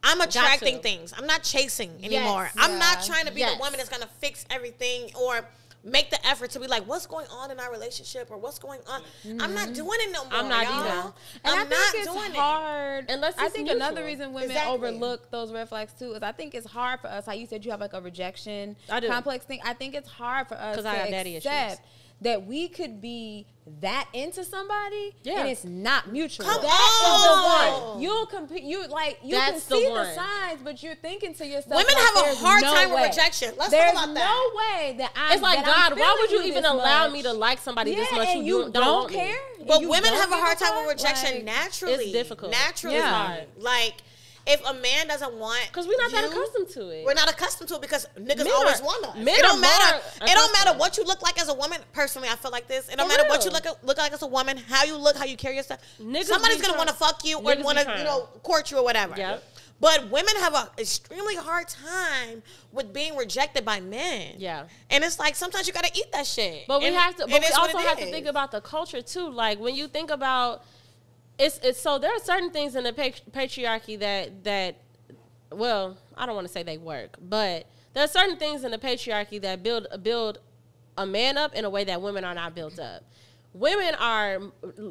I'm attracting things. I'm not chasing anymore. I'm yeah. not trying to be Yes. the woman that's gonna fix everything or make the effort to be like, what's going on in our relationship or what's going on. I'm not mm-hmm. doing it no more. I'm not y'all. either. And I'm I not think it's doing it. hard. Unless I think mutual. another reason women Exactly. overlook those red flags too is I think it's hard for us. How you said you have like a rejection I do. complex thing. I think it's hard for us because I have daddy accept issues. That we could be that into somebody Yeah. and it's not mutual. Come That is on. the one. You'll compete. You like you That's can see the, one. signs, but you're thinking to yourself. Women like, have a hard no time with rejection. Let's There's talk about that. no way that I'm. It's like God. Why would you feeling even allow much. me to like somebody Yeah, this much? and you you don't, don't want me? care. But women have a hard time with rejection Like, naturally. it's difficult. Naturally. Yeah. hard. Like if a man doesn't want, Because we're not that accustomed to it. We're not accustomed to it because niggas Men always are- want us. men it don't matter. It don't matter what you look like as a woman. Personally, I feel like this. It don't For matter what you look look like as a woman, how you look, how you carry yourself. Niggas Somebody's gonna want to fuck you or want to, you know, court you or whatever. Yep. But women have an extremely hard time with being rejected by men. Yeah. And it's like sometimes you gotta eat that shit. But we And have to. But we also have to think about the culture too. Like when you think about, it's it's so there are certain things in the patriarchy that that, well, I don't want to say they work, but there are certain things in the patriarchy that build build a man up in a way that women are not built up. Women are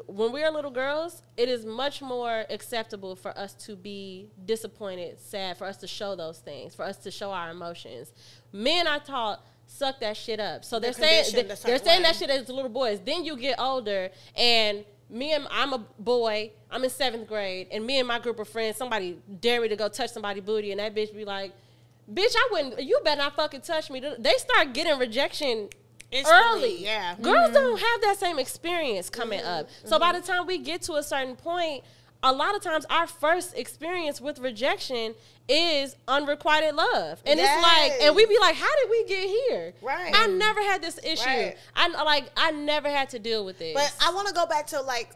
when we're little girls, it is much more acceptable for us to be disappointed, sad, for us to show those things, for us to show our emotions. Men are taught suck that shit up. So they're saying they're saying way. that shit as little boys. Then you get older and me and I'm a boy. I'm in seventh grade, and me and my group of friends, somebody dare me to go touch somebody booty, and that bitch be like, "Bitch, I wouldn't. You better not fucking touch me." They start getting rejection Instantly, early. yeah. girls mm-hmm. don't have that same experience coming mm-hmm. up. So mm-hmm. by the time we get to a certain point, a lot of times our first experience with rejection is unrequited love, and it's like, and we'd be like, "How did we get here?" Right. I never had this issue. Right. I like, I never had to deal with this. But I want to go back to like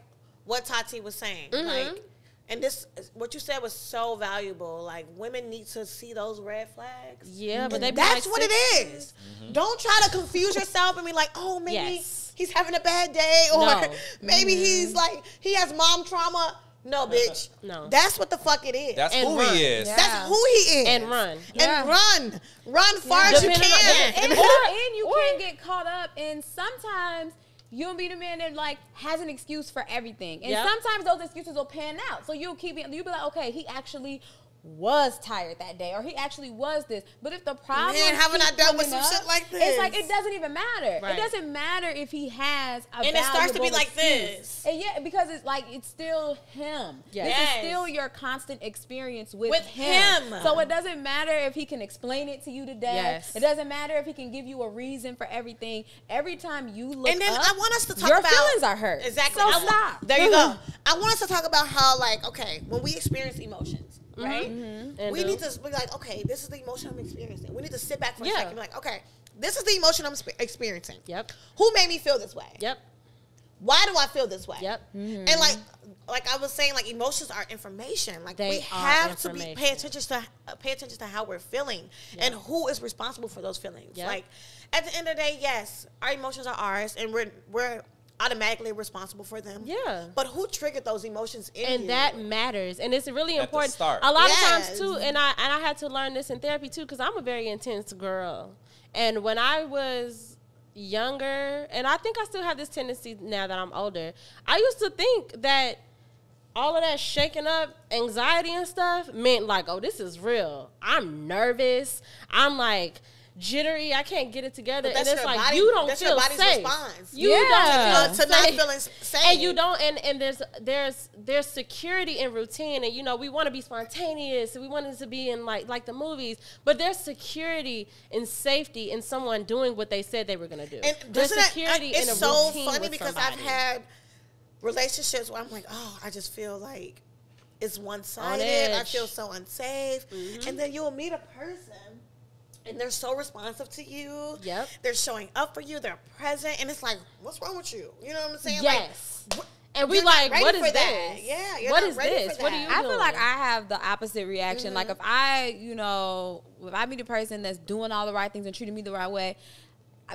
what Tati was saying, Mhm. like, and this what you said was so valuable. Like, women need to see those red flags. yeah, but they That's like what it is. six- is. Don't try to confuse yourself and be like, oh, maybe Yes. he's having a bad day, or No. maybe he's like he has mom trauma. No, uh-huh. bitch. No. That's what the fuck it is. That's And who run. he is. Yeah. That's who he is. And run. Yeah. And run. Run far as you Depending on- can. and, Or- and you or- can't get caught up and sometimes you'll be the man that like has an excuse for everything and Yep. sometimes those excuses will pan out so you'll keep it you'll be like okay he actually was tired that day or he actually was this but if the problem Man, haven't I done with some up, shit like this? it's like it doesn't even matter Right. it doesn't matter if he has a And it starts to be like excuse. this. and yeah because it's like it's still him Yes. this Yes. is still your constant experience with, With him. him. so it doesn't matter if he can explain it to you today Yes. it doesn't matter if he can give you a reason for everything. Every time you look And then up, I want us to talk your about feelings are hurt. Exactly. So I stop. There you go. I want us to talk about how, like, okay, when we experience emotions, right? Mm-hmm. We need to be like, okay, this is the emotion I'm experiencing. We need to sit back for a second and be like, okay, this is the emotion I'm spe- experiencing. Yep. Who made me feel this way? Yep. Why do I feel this way? Yep. And like, like I was saying, like emotions are information. Like They we have to be pay attention to uh, pay attention to how we're feeling and who is responsible for those feelings. Yep. Like at the end of the day, yes, our emotions are ours, and we're we're automatically responsible for them. Yeah. But who triggered those emotions in and you? that matters and it's really At the important start. a lot Yes. of times too and i and i had to learn this in therapy too because i'm a very intense girl and when i was younger and i think i still have this tendency now that i'm older i used to think that all of that shaking up anxiety and stuff meant like oh this is real i'm nervous i'm like jittery i can't get it together and it's like body- you don't that's your feel body's safe response. you Yeah. don't feel to not safe. feeling safe. and you don't and and there's there's there's security in routine and you know we want to be spontaneous and we want it to be in like like the movies but there's security and safety in someone doing what they said they were going to do And there's doesn't that- security it's in a so routine funny because somebody. I've had relationships where I'm like, oh, I just feel like it's one sided. I. Mm-hmm. feel so unsafe. And then you'll meet a person. And they're so responsive to you. Yep. They're showing up for you. They're present. And it's like, what's wrong with you? You know what I'm saying? yes Like, wh- and we you're not like ready what for is that. this Yeah, you're what not is ready this for what are you I doing feel like I have the opposite reaction. Like mm-hmm. if I, you know, if I meet a person that's doing all the right things and treating me the right way,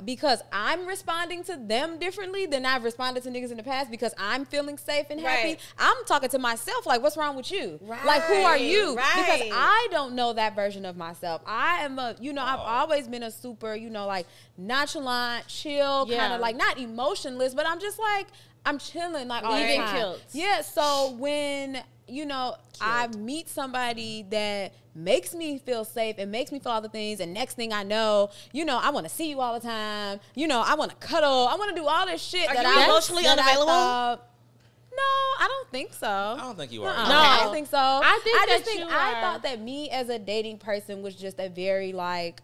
because I'm responding to them differently than I've responded to niggas in the past because I'm feeling safe and happy. Right. I'm talking to myself like, what's wrong with you? Like, who are you? Right, Because. I don't know that version of myself. I am a, you know, I've Oh. always been a super, you know, like nonchalant, chill, kind of like not emotionless, but I'm just like, I'm chilling like all the time. kilts. Yeah. So when you know I meet somebody that makes me feel safe and makes me feel all the things, and next thing I know, you know, I want to see you all the time. You know, I want to cuddle. I want to do all this shit Are that you I emotionally that I unavailable? thought- no, I don't think so. I don't think you are. No. I don't think so. I think I just that think you I are- thought that me as a dating person was just a very like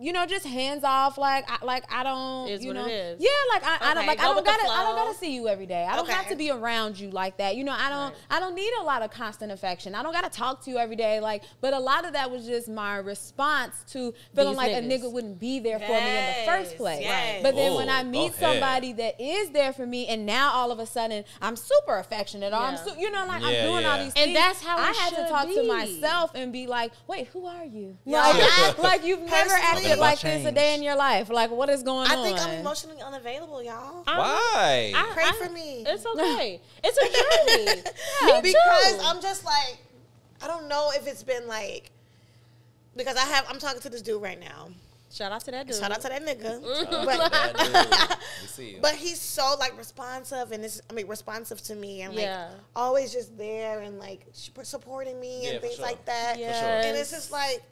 you know, just hands off. Like, I, like I don't, Is you what know, it is. yeah, like I, I don't Okay, like I don't gotta, I don't gotta see you every day. I don't have to be around you like that. You know, I don't, Right. I don't need a lot of constant affection. I don't gotta talk to you every day. Like, but a lot of that was just my response to feeling These like a nigga wouldn't be there for me in the first place. yes. But then when Oh, I meet go ahead. somebody that is there for me, and now all of a sudden I'm super affectionate, or I'm, su- you know, like Yeah, I'm doing all these And things. that's how I had to should talk to myself and be like, wait, who are you? Yeah. Like, I- like you've never Personally- acted What like this a day in your life. Like, what is going I on? I think I'm emotionally unavailable, y'all. I'm- Why? I- Pray I- for me. It's okay. It's a journey. Me because too. I'm just like, I don't know if it's been like, because I have, I'm talking to this dude right now. Shout out to that dude. Shout out to that nigga. Mm-hmm. Bad but, dude. We see you. but he's so like responsive and this, I mean, responsive to me and like Yeah. always just there and like supporting me Yeah, and things sure. like that. sure. And it's just like,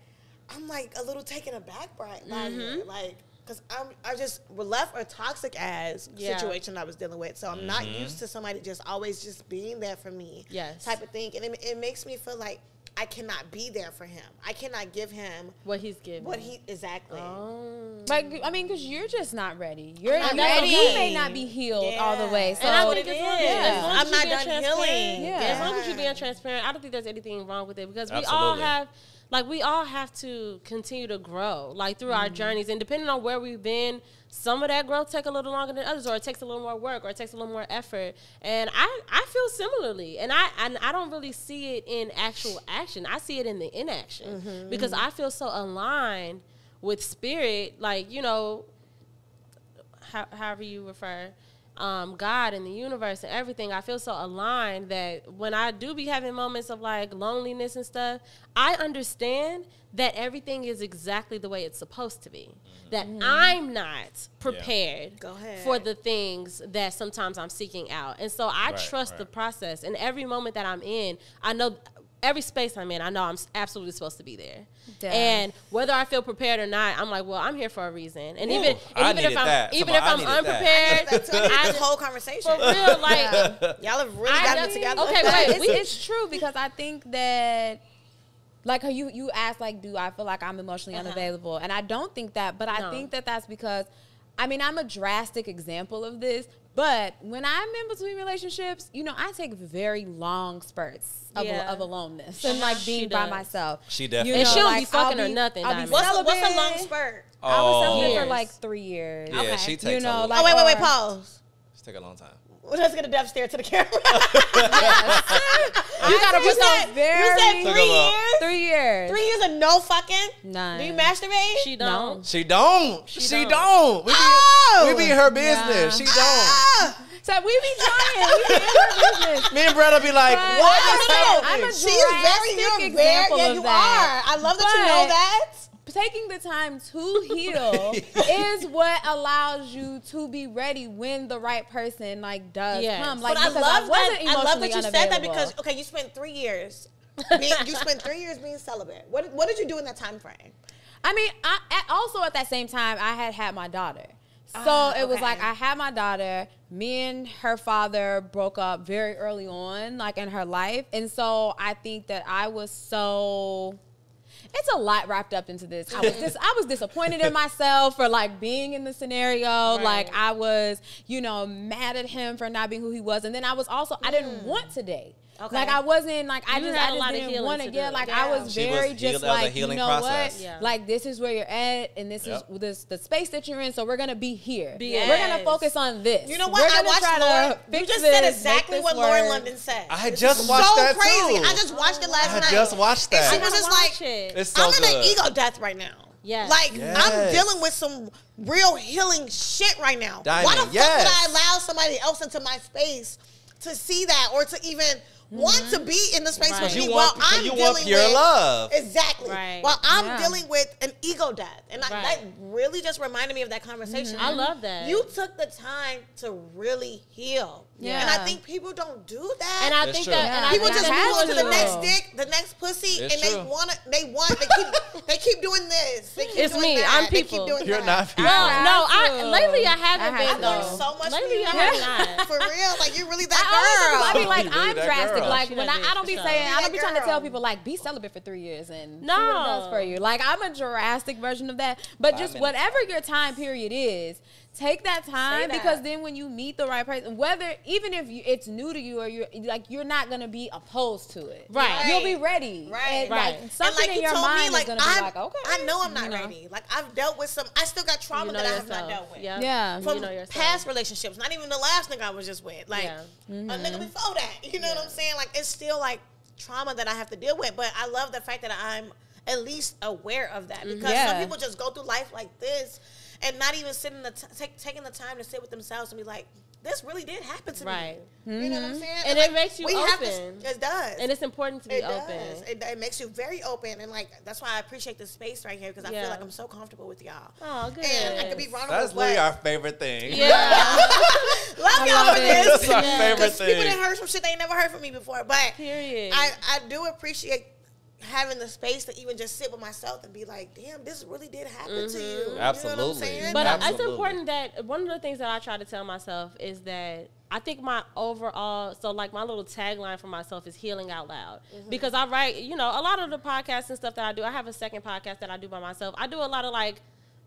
I'm like a little taken aback by, by Mm-hmm. Like, because I'm I just left a toxic ass Yeah. situation I was dealing with, so I'm not used to somebody just always just being there for me, Yes. type of thing, and it, it makes me feel like I cannot be there for him. I cannot give him what he's giving. what he exactly. Oh. Like, I mean, because you're just not ready. You're I'm not not ready. ready. You may not be healed all the way. So and I what think it as long, is. as, as long as I'm you not being done transparent- healing. Yeah. As long as you're being transparent, I don't think there's anything wrong with it because we all have, like, we all have to continue to grow, like through our mm-hmm. journeys, and depending on where we've been, some of that growth take a little longer than others, or it takes a little more work, or it takes a little more effort. And I, I feel similarly, and I, and I don't really see it in actual action. I see it in the inaction. Mm-hmm. Because I feel so aligned with spirit, like you know, how, however you refer, um, God and the universe and everything, I feel so aligned that when I do be having moments of like loneliness and stuff, I understand that everything is exactly the way it's supposed to be. That I'm not prepared Go ahead. for the things that sometimes I'm seeking out. And so I Right, trust the process. And every moment that I'm in, I know every space I'm in, I know I'm absolutely supposed to be there. Yeah. And whether I feel prepared or not, I'm like, well, I'm here for a reason. And Ooh, even, and even if I'm that. even Come if on, I I'm needed that. unprepared, That's what I this whole conversation. for real, like Y'all have really I gotten it together. okay, wait, it's, we- it's true because I think that like you you asked like do I feel like I'm emotionally Uh-huh. unavailable and I don't think that but I No. think that that's because I mean I'm a drastic example of this but when I'm in between relationships you know I take very long spurts of, Yeah. of aloneness and like being by myself She You definitely And she don't be fucking I'll or nothing, I'll be Diamond. What's a, what's a long spurt? I was celibate for like three years Yeah, she takes you know a like oh wait, wait, wait, or- pause. She take a long time. Well, let's get a deaf stare to the camera. you gotta put said, those very you said three years. three years Three years of no fucking. None. Do you masturbate? she don't. She don't. She, don't. don't. We be, Oh! we be her business. She don't. Ah! So we be trying. We be in her business. Me and Bretta be like, But- what No, is no, no, no. happening? I'm a She's very, you're very, yeah, you that. are. I love that you know that. Taking the time to heal is what allows you to be ready when the right person like does Yes. come. Like But I love wasn't that. I love that emotionally you said that because okay, you spent three years. Being, you spent three years being celibate. What What did you do in that time frame? I mean, I at, also at that same time I had had my daughter. So Ah, it was okay. like I had my daughter. Me and her father broke up very early on, like in her life, and so I think that I was so. It's a lot wrapped up into this. I was just I was disappointed in myself for like being in the scenario. Like I was, you know, mad at him for not being who he was, and then I was also I didn't mm. want to date. Okay. Like I wasn't like I You just had I a just lot of didn't healing want to to. Yeah, do. like Yeah. I was She was very healed- just was a like you know process. what, Yeah. like this is where you're at, and this Yep. is this the space that you're in. So we're gonna be here. Be We're gonna focus on this. You know We're what? I gonna watched try to Lauren. You just this, said exactly this what Lauren. London said. I just is watched so that crazy. too. I just watched it last I night. just watched And she I was just watch like, it. I'm in an ego death right now. Yes. Like I'm dealing with some real healing shit right now. Why Diamond, the fuck yes. would I allow somebody else into my space to see that or to even want to be in the space Right. with You me want- while I'm you dealing want pure with love. Exactly. Right. While I'm Yeah. dealing with an ego death, and I, Right. that really just reminded me of that conversation. Mm-hmm. I love that. You took the time to really heal. Yeah. And I think people don't do that. And I It's think true. that and I People just I move on to the to. next dick, the next pussy, It's and they want to. They want. They keep. they keep doing this. They keep It's doing me. that. I'm They keep people. doing You're that. not people. No, no, I lately I haven't I been have I to. learned though. so much lately I have not. For real, like you're really I, that always, I girl. be like, really I'm drastic. girl. Like She when I, I don't be saying. I don't be trying to tell people like be celibate for three years and No. what it does for you. Like I'm a drastic version of that. But just whatever your time period is, take that time that. because then when you meet the right person, whether even if you, it's new to you or you're like you're not gonna be opposed to it. Right. You'll be ready. Right. And, Right. Like, something and like in you your told mind me, is like gonna be I, like, okay. I know I'm not you know. ready. Like I've dealt with some. I still got trauma You know that I have not dealt with. Yep. Yeah. From you know past relationships, not even the last nigga I was just with, like Yeah. a nigga mm-hmm. before that. You know what I'm saying? Like it's still like trauma that I have to deal with. But I love the fact that I'm at least aware of that because some people just go through life like this and not even sitting the t- take, taking the time to sit with themselves and be like, this really did happen to Right. me. You know what I'm mm-hmm. saying? And like, it makes you we have to- open. it does. and it's important to be It open. does. It, it makes you very open, and like that's why I appreciate this space right here because I Yeah. feel like I'm so comfortable with y'all. Oh, good. And I could be vulnerable. That's literally our favorite thing. Yeah. love y'all love for it. this. That's our Yeah. favorite Because people done thing. heard some shit they ain't never heard from me before. But Period. I, I do appreciate having the space to even just sit with myself and be like, damn, this really did happen to you. You know what I'm Absolutely. saying? But uh, it's important that one of the things that I try to tell myself is that I think my overall, so like my little tagline for myself is healing out loud. Because I write, you know, a lot of the podcasts and stuff that I do, I have a second podcast that I do by myself. I do a lot of like,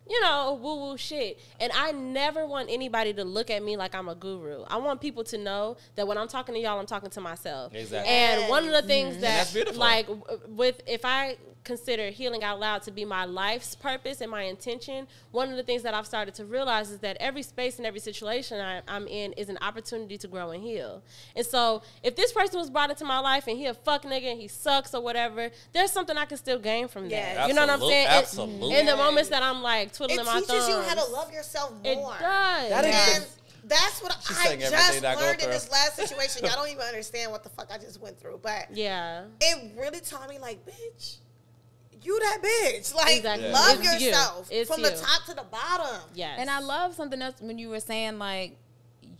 you know, woo woo shit. And I never want anybody to look at me like I'm a guru. I want people to know that when I'm talking to y'all, I'm talking to myself. Exactly. And one of the things that, that's beautiful. like, with if I consider healing out loud to be my life's purpose and my intention, one of the things that I've started to realize is that every space and every situation I, I'm in is an opportunity to grow and heal. And so, if this person was brought into my life and he a fuck nigga and he sucks or whatever, there's something I can still gain from that. Yes. You know what I'm saying? Absolutely. in the moments that I'm like twiddling it my teaches thumbs, you how to love yourself more. it more. does. That is And that's what She's I just everything I learned in this last situation. Y'all don't even understand what the fuck I just went through. But yeah. it really taught me like, bitch, you that bitch. Like, Exactly. love It's you. yourself It's from the top to the bottom. Yes. And I love something else when you were saying like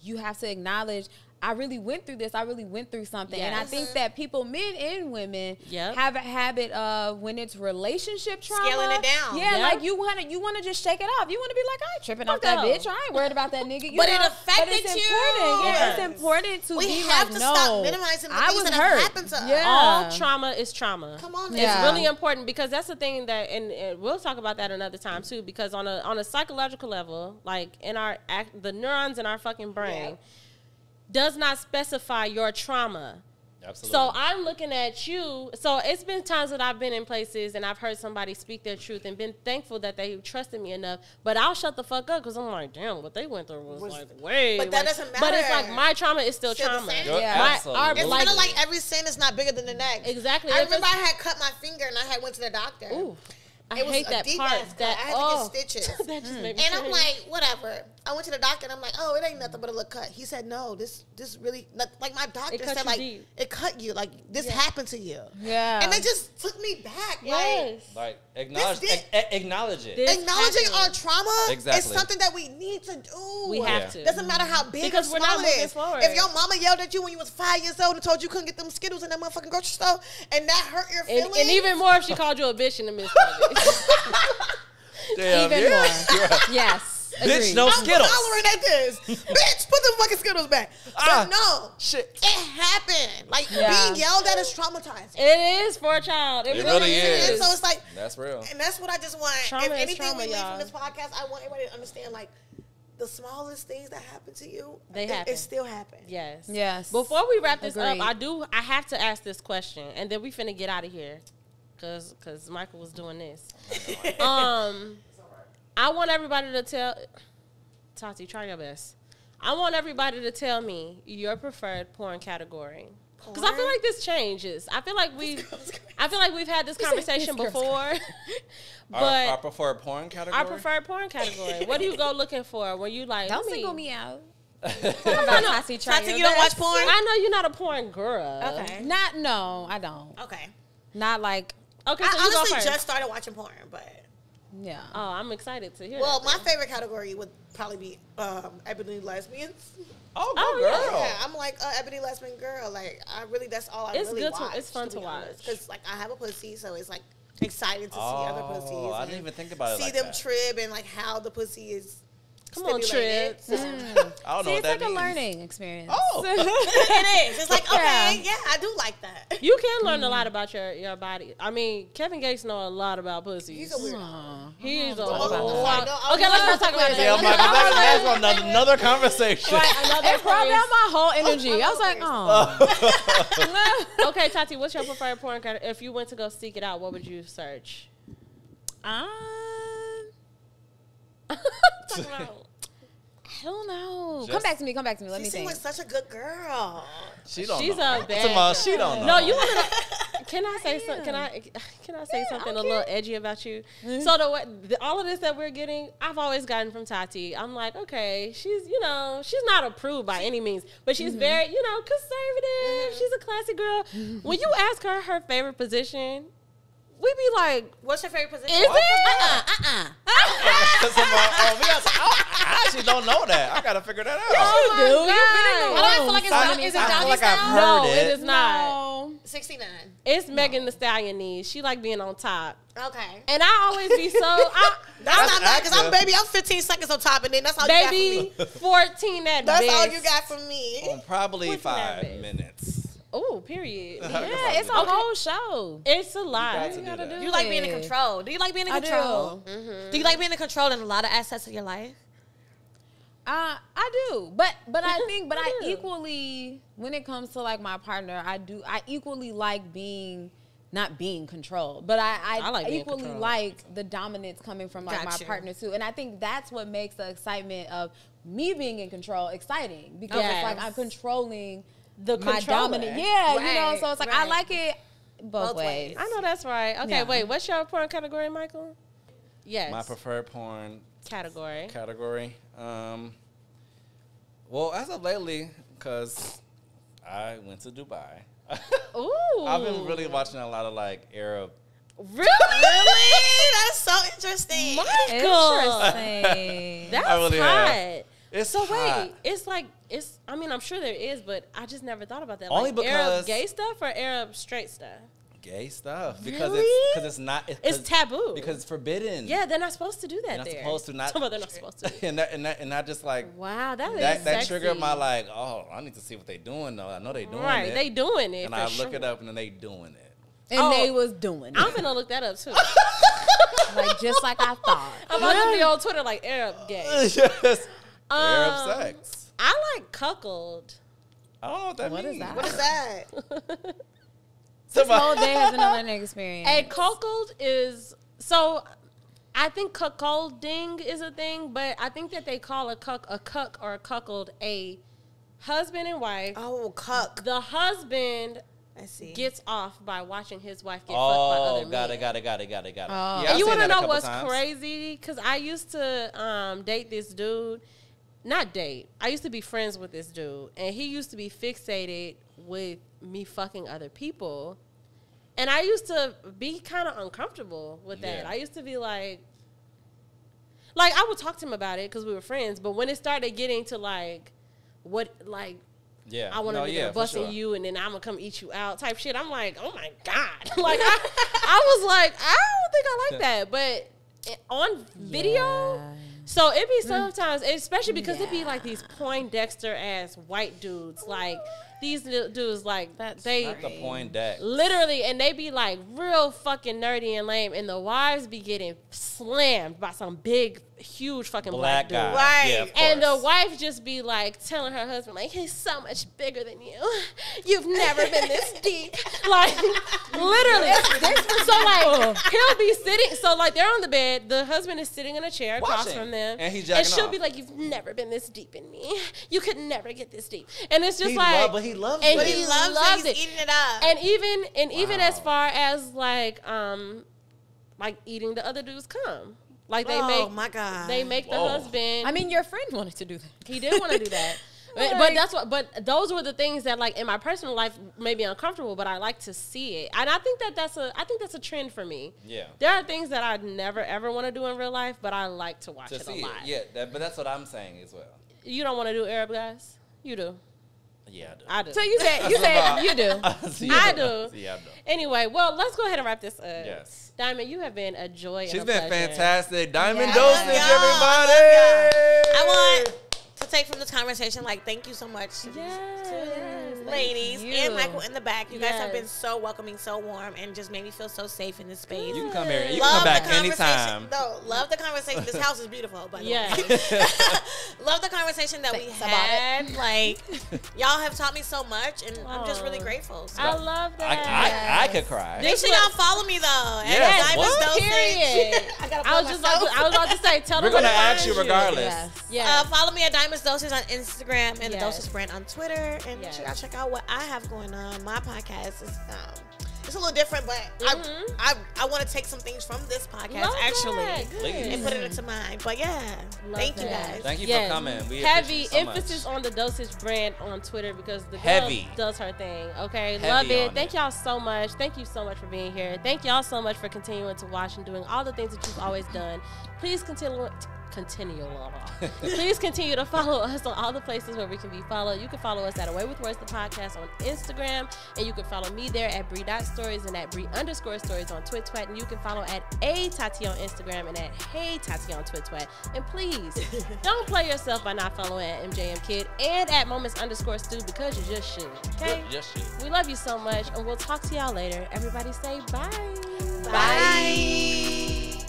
you have to acknowledge I really went through this. I really went through something. And I think that people, men and women, Yep. have a habit of when it's relationship trauma. Scaling it down. Yeah, Yep. like you wanna you wanna just shake it off. You wanna be like, I ain't tripping off that bitch. I ain't worried about that nigga. You But it affected but it's you. Important. Yeah, it's important to We be have like, to no. stop minimizing the I things was that have hurt. happened to us. Yeah. all trauma is trauma. Come on, Yeah. It's really important because that's the thing that, and, and we'll talk about that another time too. Because on a on a psychological level, like in our act, the neurons in our fucking brain, Yeah. Does not specify your trauma. Absolutely. So I'm looking at you. So it's been times that I've been in places and I've heard somebody speak their truth and been thankful that they trusted me enough. But I'll shut the fuck up because I'm like, damn, what they went through was, Was- like way. But that like- doesn't matter. But it's like my trauma is still, Still trauma. Yeah. My- absolutely. our- It's like- kind of like every sin is not bigger than the next. Exactly. I If remember I had cut my finger and I had went to the doctor. Ooh, I It was hate a that deep part. cut. That I had to oh, get stitches. that just made me And I'm like, whatever. I went to the doctor and I'm like, oh, it ain't nothing but a little cut. He said, no, this this really like my doctor said like deep. it cut you like this happened to you. Yeah. And they just took me back. yes. like acknowledge, This did- a- a- acknowledge it. This- acknowledging happened. our trauma is something that we need to do. We have Yeah. to. Doesn't matter how big Because or we're small not it moving forward. If your mama yelled at you when you was five years old and told you couldn't get them Skittles in that motherfucking grocery store, and that hurt your feelings, and even more if she called you a bitch in the midst of it. Damn, Even yeah. more. You're right. Bitch, agreed. no I'm Skittles. hollering at this. Bitch, put the fucking Skittles back. Ah. but no, Shit. it happened. Like Yeah. being yelled at is traumatizing. it is for a child. It, It really, really is. And so it's like, That's real. and that's what I just want. Trauma if is anything trauma, we leave y'all. from this podcast, I want everybody to understand like the smallest things that happen to you, They it, happen. It still happens. Yes. Yes. Before we wrap this Agreed. up, I do. I have to ask this question, and then we finna get out of here, cause cause Michael was doing this. um, I want everybody to tell Tati, try your best. I want everybody to tell me your preferred porn category. Because I feel like this changes. I feel like we, I feel like we've had this conversation before, but our, our preferred porn category. our preferred porn category. What do you go looking for when you like? Don't let single me out. No, About no. Tati, try Tati, your you don't watch porn? I know you're not a porn girl. Okay. Not no, I don't. Okay. Not like Okay, so I you honestly just started watching porn, but yeah. Oh, I'm excited to hear. well, that my then. favorite category would probably be um, ebony lesbians. Oh, Oh, good yeah. girl. Yeah, I'm like a ebony lesbian girl. Like I really, that's all I It's really good to- watch. it's fun to watch. because like I have a pussy, so it's like excited to see other pussies. Oh, I didn't even think about it See like them that. trib and like how the pussy is. Come on, stimulated. Trib. I don't See, know it's what like that a learning experience. Oh. it is. It's like okay, Yeah. yeah, I do like that. You can learn a lot about your, your body. I mean, Kevin Gates know a lot about pussies. He's a weirdo. He's a about that. No, Okay, let's not talk about pussy. it. Yeah, I'm that, that's another, another conversation. Right, another It brought down my whole energy. I was like, oh. Okay, Tati, what's your preferred porn category? If you went to go seek it out, what would you search? um, Talk about- I don't know. come back to me. Come back to me. Let She me seems think. like such a good girl. she don't She's know. a I'm bad talking about she don't know. No, you want to? Can I say something? Can. I? Can I say Yeah, something a little edgy about you? So the, way- the all of this that we're getting, I've always gotten from Tati. I'm like, okay, she's you know she's not approved by any means, but she's mm-hmm. very you know conservative. She's a classy girl. When you ask her her favorite position, we be like, What's your favorite position? is it? Uh-uh. uh-uh. Cause I'm like, oh, we got- I, oh, I actually don't know that. I gotta figure that out. You do. You've been in I the don't room feel like it's so not- is it I times. like I've No, it. it is not. No. 69. It's Megan Thee Stallion knees. She like being on top, Okay. and I always be so. I, That's, That's not bad because I'm baby. I'm 15 seconds on top, and then that's all you baby, got from me. fourteen at That's all you got from me. On probably What's five minutes. Oh, period. Yeah, it's a Okay. whole show. It's a lot. got to You do gotta that. do You like being in control. Do you like being in I control? do. Do you like being in control in a lot of aspects of your life? Uh, I do, but but I think, but I I equally, when it comes to like my partner, I do, I equally like being not being controlled, but I I, I like equally like the dominance coming from like Got you. my partner too, and I think that's what makes the excitement of me being in control exciting because it's like I'm controlling The my controller. dominant, yeah, you know. So it's like right. I like it both, Both ways. ways. I know that's right. Okay, Yeah. wait. What's your porn category, Michael? Yes. My preferred porn category. category. Um, well, as of lately, because I went to Dubai, Ooh. I've been really watching a lot of like Arab. Really? Really? That's so interesting. Interesting. That's I really hot. have. It's So hot. wait, it's like it's. I mean, I'm sure there is, but I just never thought about that. Only like Arab gay stuff or Arab straight stuff. gay stuff because Really? it's because it's not it's, It's 'cause- taboo. because it's forbidden. yeah, they're not supposed to do that. They're not there. supposed to not. Some of they're not supposed to. and that and that and that just like Wow, that is that that sexy. triggered my like oh I need to see what they're doing though I know they doing right. it They doing it. and for I sure. look it up and then they doing it. and Oh. they was doing It. I'm gonna look that up too. like just like I thought. I'm about to be on Twitter like Arab gay. yes. Um, Arab sex. I like cuckold. I don't know what that What is means. that? What is that? This whole day has another a learning experience. A cuckold is so. I think cuckolding is a thing, but I think that they call a cuck a cuck or a cuckold a husband and wife. Oh, cuck. The husband I see. gets off by watching his wife get fucked by Oh, other got men. it, got it, got it, got it, got it. Oh. Yeah, you want to know what's times. crazy? Because I used to um, date this dude, not date. I used to be friends with this dude, and he used to be fixated with me fucking other people, and I used to be kind of uncomfortable with that. Yeah. I used to be like, like I would talk to him about it because we were friends, but when it started getting to like, what like Yeah, I want to no, be yeah, busting sure. you, and then I'm gonna come eat you out type shit. I'm like, oh my god, like I, I was like, I don't think I like that, but eh, on video. Yeah. So it be mm. sometimes, especially because it be like these Poindexter ass white dudes, like these dudes, like That's they Not the point deck. literally, and they be like real fucking nerdy and lame, and the wives be getting slammed by some big, huge fucking black, Black dude. guy. Right. Yeah, And the wife just be like telling her husband, like, he's so much bigger than you. You've never been this deep. Like, literally. so, like, he'll be sitting, so, like, they're on the bed. The husband is sitting in a chair across Watching. from them. And he's And she'll off. be like, you've never been this deep in me. You could never get this deep. And it's just He like. love- but he loves and it. he He loves, loves it. it. He's eating it up. And even and even as far as like um like eating the other dudes come. Like they oh make my god. they make the Whoa. husband I mean, your friend wanted to do that. he did want to do that. But, but that's what. But those were the things that, like, in my personal life, made me uncomfortable. But I like to see it, and I think that that's a. I think that's a trend for me. Yeah. There are things that I never ever want to do in real life, but I like to watch To it a see it, lot. yeah. That, but that's what I'm saying as well. You don't want to do Arab guys. You do. Yeah, I do. So you said you said you do. See, I do. See, I do. Anyway, well, let's go ahead and wrap this up. Yes. Diamond, you have been a joy. She's and a been pleasure. fantastic. Diamond Yeah. dosage, I love y'all. everybody. I want to take from this conversation, like, thank you so much to these Yes. Two ladies you. and Michael in the back. You guys have been so welcoming, so warm, and just made me feel so safe in this space. You can come here. You can come back anytime. No, love the conversation. This house is beautiful, by the Yes. way. love the conversation that we Thanks about had. Like, y'all have taught me so much, and I'm just really grateful. So. I love that. I, I could cry. Make sure y'all follow me though. at Yes, Diamond what? Period. I gotta I was just about to, I was about to say, tell We're them where gonna ask you find regardless. Yes. Yeah. Uh, follow me at Diamonds Dosage on Instagram and the Yes. Dosage brand on Twitter. And Yes. check out check out what I have going on. My podcast is um, it's a little different, but Mhm. I I, I want to take some things from this podcast Love actually that. And put it into mine. But yeah, Love thank you guys. Thank you Yes. for coming. We Heavy appreciate you so much. emphasis on the dosage brand on Twitter because the girl Heavy. does her thing. Okay, Heavy love it. Thank it. y'all so much. Thank you so much for being here. Thank y'all so much for continuing to watch and doing all the things that you've always done. Please continue. Continue. Please continue to follow us on all the places where we can be followed. You can follow us at Away with Words the podcast on Instagram, and you can follow me there at Bri dot stories and at Bri underscore stories on Twitter. And you can follow at AyeTati on Instagram and at Hey Tati on Twitter. And please don't play yourself by not following at MJM Kid and at Moments underscore Stu because you just should. Okay. Just shit. We love you so much, and we'll talk to y'all later. Everybody say bye. Bye.